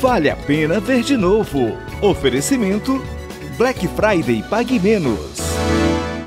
vale a pena ver de novo. Oferecimento Black Friday Pague Menos.